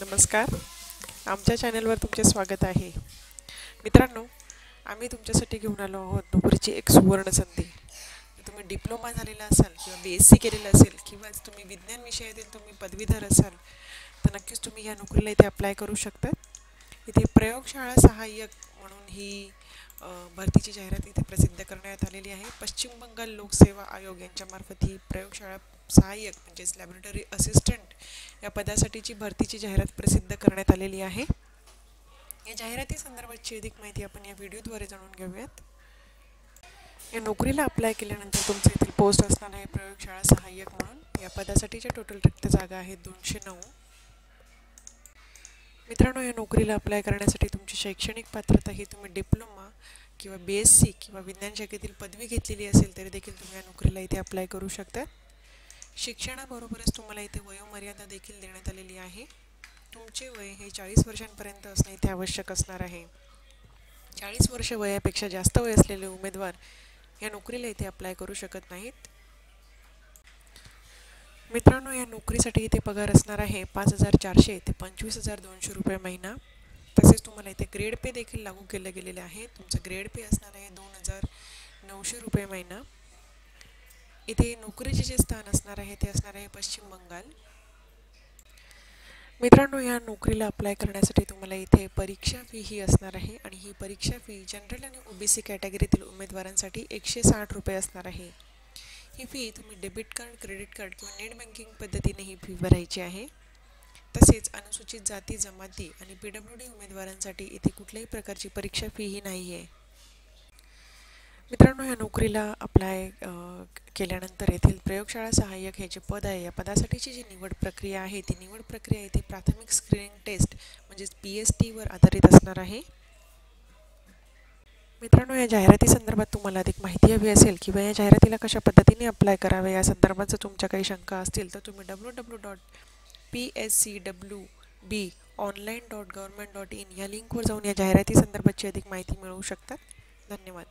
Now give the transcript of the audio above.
नमस्कार. आमच्या चॅनलवर तुमचे स्वागत आहे. मित्रांनो आम्ही तुमच्यासाठी घेऊन आलो आहोत नोकरीची एक सुवर्ण संधी. तुम्ही डिप्लोमा झालेला असाल किंवा बी एस सी केलेला असेल किंवा तुम्ही विज्ञान विषयातील तुम्ही पदवीधर असाल तर नक्कीच तुम्ही या नोकरीला इथे अप्लाय करू शकता इथे प्रयोगशाळा सहाय्यक म्हणून ही भरतीची जाहिरात इथे प्रसिद्ध करण्यात आलेली आहे. पश्चिम बंगाल लोकसेवा आयोग यांच्यामार्फत ही प्रयोगशाळा सहाय्यक म्हणजेच लॅबोरेटरी असिस्टंट या पदासाठीची भरतीची जाहिरात प्रसिद्ध करण्यात आलेली आहे. या जाहिराती संदर्भातची अधिक माहिती आपण या व्हिडिओद्वारे जाणून घेऊयात. या नोकरीला अप्लाय केल्यानंतर तुमचं येथील पोस्ट असणार आहे प्रयोगशाळा सहाय्यक म्हणून. या पदासाठीच्या टोटल रिक्त जागा आहेत दोनशे नऊ. मित्रांनो या नोकरीला अप्लाय करण्यासाठी तुमची शैक्षणिक पात्रता ही तुम्ही डिप्लोमा किंवा बी एस सी किंवा विज्ञान शाखेतील पदवी घेतलेली असेल तरी देखील तुम्ही या नोकरीला इथे अप्लाय करू शकता शिक्षणाबरोबरच तुम्हाला इथे वयोमर्यादा देखील देण्यात आलेली आहे. तुमचे वय हे चाळीस वर्षांपर्यंत असणे इथे आवश्यक असणार आहे. चाळीस वर्ष वयापेक्षा जास्त वय असलेले उमेदवार या नोकरीला इथे अप्लाय करू शकत नाहीत. मित्रांनो या नोकरीसाठी इथे पगार असणार आहे पाच हजार चारशे ते पंचवीस हजार दोनशे रुपये महिना. तसेच तुम्हाला इथे ग्रेड पे देखील लागू केलं गेलेले आहे. तुमचं ग्रेड पे असणार आहे दोन हजार नऊशे रुपये महिना. इथे नोकरीचे जे स्थान असणार आहे ते असणार आहे पश्चिम बंगाल. मित्रांनो या नोकरीला अप्लाय करण्यासाठी तुम्हाला इथे परीक्षा फी ही असणार आहे आणि ही परीक्षा फी जनरल आणि ओबीसी कॅटेगरीतील उमेदवारांसाठी एकशे साठ रुपये असणार आहे. ही फी तुम्ही डेबिट कार्ड क्रेडिट कार्ड किंवा नेट बँकिंग पद्धतीने ही फी भरायची आहे. तसेच अनुसूचित जाती जमाती आणि पी डब्ल्यू डी उमेदवारांसाठी इथे कुठल्याही प्रकारची परीक्षा फी ही नाही आहे मित्रांनो या नोकरीला अप्लाय केल्यानंतर येथील प्रयोगशाळा सहाय्यक हे जे पद आहे. या पदासाठीची जी निवड प्रक्रिया आहे ती निवड प्रक्रिया इथे प्राथमिक स्क्रीनिंग टेस्ट म्हणजेच पी एस टीवर आधारित असणार आहे. मित्रांनो या जाहिराती संदर्भात तुम्हाला अधिक माहिती हवी असेल किंवा या जाहिरातीला कशा पद्धतीने अप्लाय करावे या संदर्भात जर तुमच्या काही शंका असतील तर तुम्ही W W dot P S C W B online dot government dot in या लिंकवर जाऊन या जाहिराती संदर्भाची अधिक माहिती मिळवू शकतात धन्यवाद.